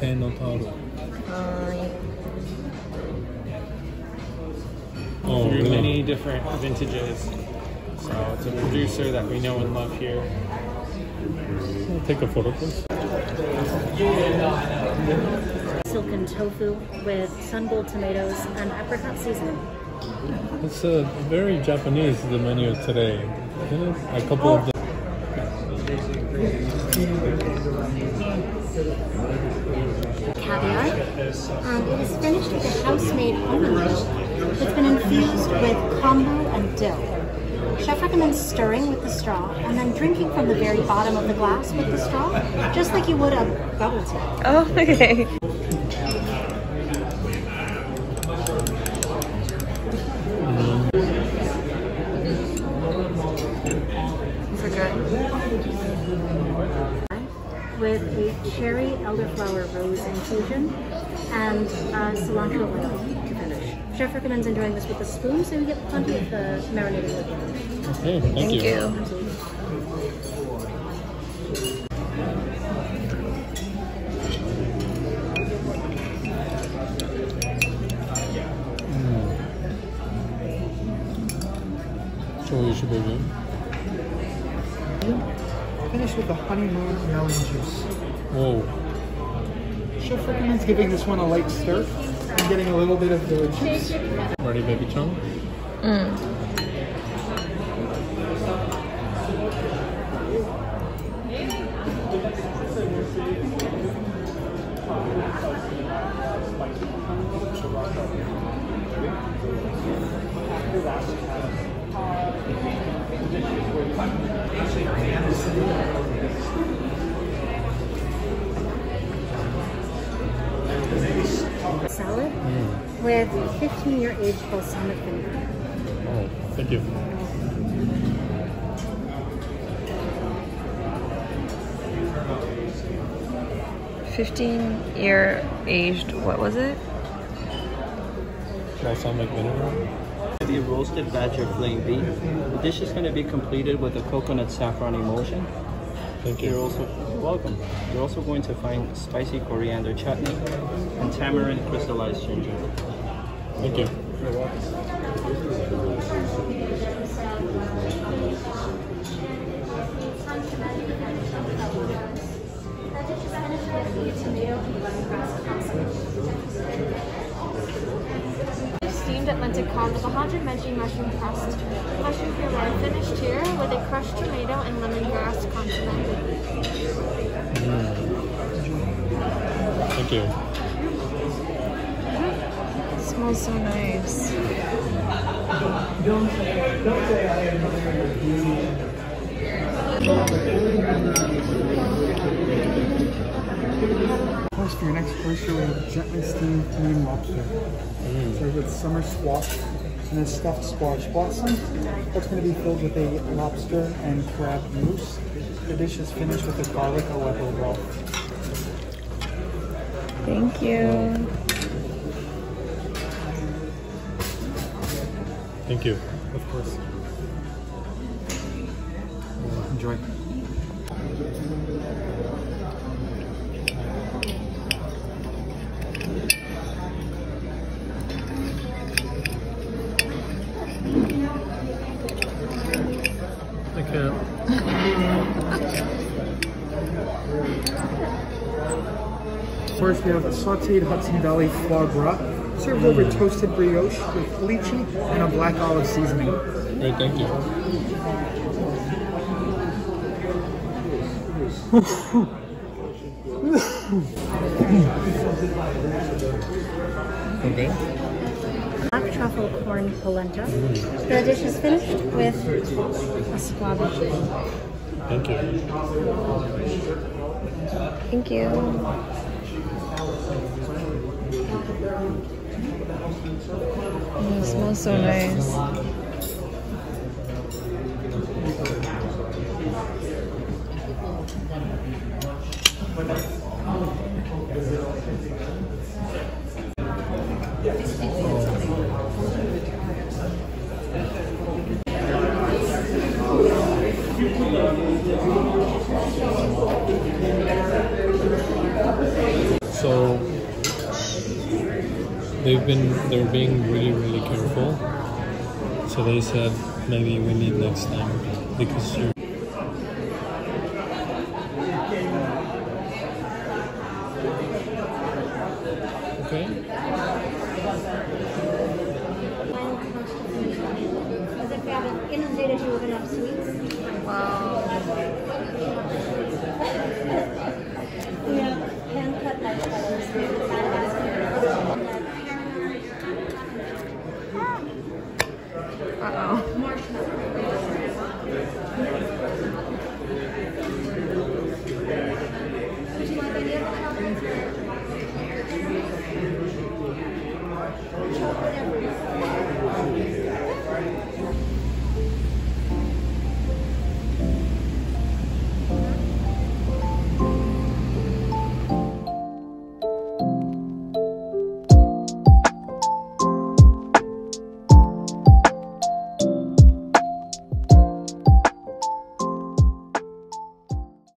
店のタオルはい uh, oh, through many different vintages. So it's a producer that we know and love here. Take a photo please. Silken tofu with Sungold tomatoes and apricot seasoning. It's a very Japanese the menu today. A couple of the Caviar. Um, it is finished with a house-made almond that's been infused with kombu and dill. Chef recommends stirring with the straw and then drinking from the very bottom of the glass with the straw, just like you would a bubble tea. oh, okay. With a cherry elderflower rose infusion and uh, cilantro oil to finish. Chef recommends enjoying this with a spoon so you get plenty of the marinated liquid. Okay, thank, Thank you. you. Shoyu shibuya. Finish with the honeymoon melon juice. Whoa. Chef recommends giving this one a light stir and getting a little bit of the juice. Ready, baby chong? Salad with 15 year aged balsamic vinegar. Oh, thank you. Fifteen year aged. What was it? Balsamic vinegar. The roasted badger flame beef. The dish is going to be completed with a coconut saffron emulsion. Thank you. You're also welcome. You're also going to find spicy coriander chutney and tamarind crystallized ginger. Thank you. Veggie mushroom crust. Mushroom puree finished here with a crushed tomato and lemongrass consomme. Thank you. Mm-hmm. smells so nice. Of course, for your next course, you'll have gently steamed Maine lobster. Mm. Served with summer squash and a stuffed squash blossom. That's going to be filled with a lobster and crab mousse. The dish is finished with a garlic Aleppo broth. Thank you. Thank you. Of course. Enjoy. Can't. First, we have a sauteed Hudson Valley foie gras, served over mm. toasted brioche with lychee and a black olive seasoning. Great, thank you. okay. Truffle corn polenta. The dish is finished with a squabbit. Thank you. Thank you. Mm, it smells so nice. So they've been they're being really really careful. So they said maybe we need next time because you're